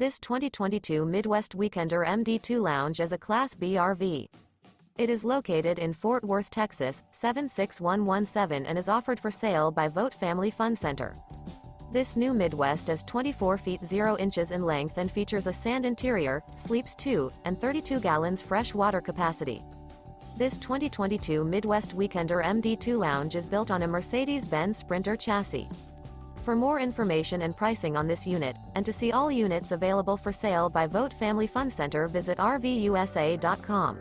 This 2022 Midwest Weekender MD2 Lounge is a Class B RV. It is located in Fort Worth, Texas, 76117 and is offered for sale by Vogt Family Fun Center. This new Midwest is 24 feet 0 inches in length and features a sand interior, sleeps 2, and 32 gallons fresh water capacity. This 2022 Midwest Weekender MD2 Lounge is built on a Mercedes-Benz Sprinter chassis. For more information and pricing on this unit, and to see all units available for sale by Vogt Family Fun Center visit RVUSA.com.